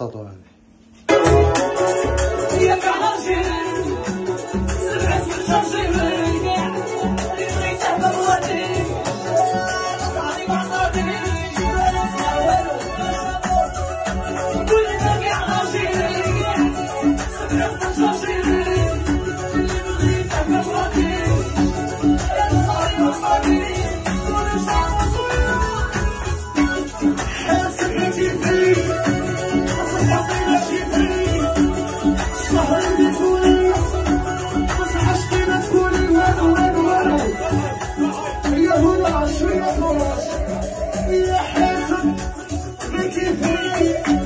تفضلوا يا هنا شوية فراش يا حازم ما كيفني